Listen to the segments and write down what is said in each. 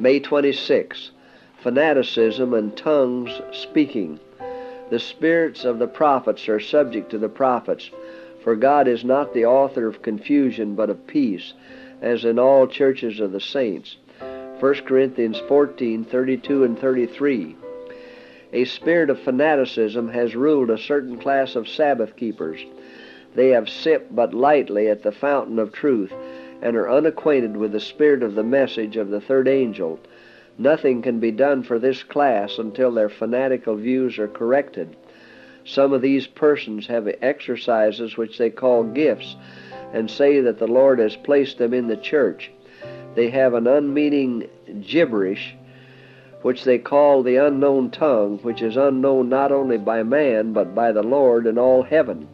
May 26. Fanaticism and tongues speaking. The spirits of the prophets are subject to the prophets, for God is not the author of confusion but of peace, as in all churches of the saints. 1 Corinthians 14, 32 and 33. A spirit of fanaticism has ruled a certain class of Sabbath keepers. They have sipped but lightly at the fountain of truth, and are unacquainted with the spirit of the message of the third angel. Nothing can be done for this class until their fanatical views are corrected. Some of these persons have exercises which they call gifts and say that the Lord has placed them in the church. They have an unmeaning gibberish which they call the unknown tongue, which is unknown not only by man but by the Lord and all heaven.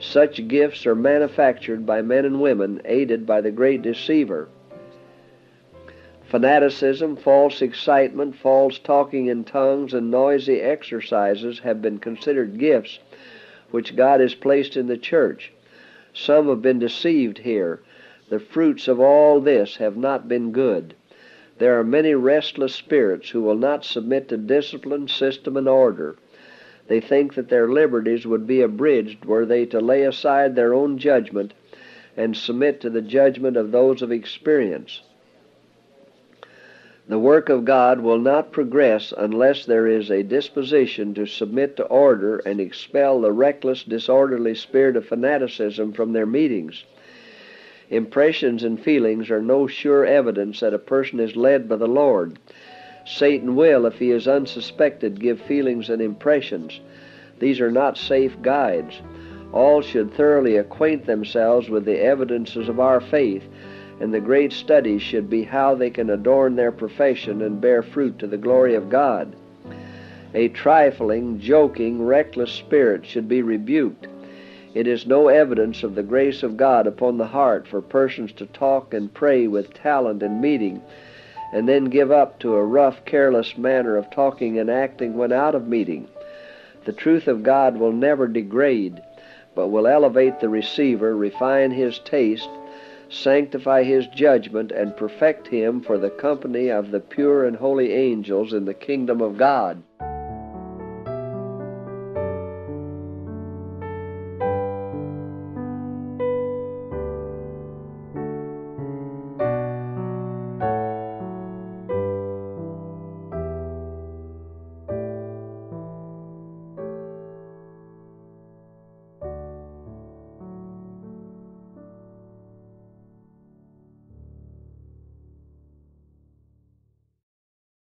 Such gifts are manufactured by men and women aided by the great deceiver. Fanaticism, false excitement, false talking in tongues, and noisy exercises have been considered gifts which God has placed in the church. Some have been deceived here. The fruits of all this have not been good. There are many restless spirits who will not submit to discipline, system, and order. They think that their liberties would be abridged were they to lay aside their own judgment and submit to the judgment of those of experience. The work of God will not progress unless there is a disposition to submit to order and expel the reckless, disorderly spirit of fanaticism from their meetings. Impressions and feelings are no sure evidence that a person is led by the Lord. Satan will, if he is unsuspected, give feelings and impressions. These are not safe guides. All should thoroughly acquaint themselves with the evidences of our faith, and the great study should be how they can adorn their profession and bear fruit to the glory of God. A trifling, joking, reckless spirit should be rebuked. It is no evidence of the grace of God upon the heart for persons to talk and pray with talent and meeting and then give up to a rough, careless manner of talking and acting when out of meeting. The truth of God will never degrade, but will elevate the receiver, refine his taste, sanctify his judgment, and perfect him for the company of the pure and holy angels in the kingdom of God.